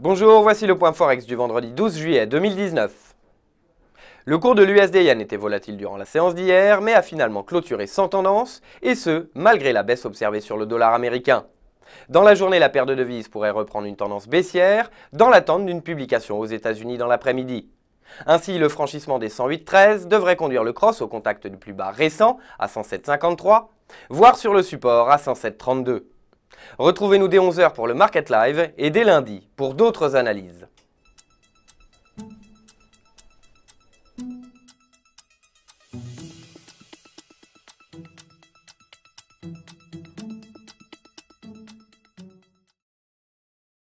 Bonjour, voici le point Forex du vendredi 12 juillet 2019. Le cours de l'USD Yen était volatile durant la séance d'hier, mais a finalement clôturé sans tendance, et ce, malgré la baisse observée sur le dollar américain. Dans la journée, la paire de devises pourrait reprendre une tendance baissière, dans l'attente d'une publication aux États-Unis dans l'après-midi. Ainsi, le franchissement des 108,13 devrait conduire le cross au contact du plus bas récent, à 107,53, voire sur le support à 107,32. Retrouvez-nous dès 11h pour le Market Live et dès lundi pour d'autres analyses.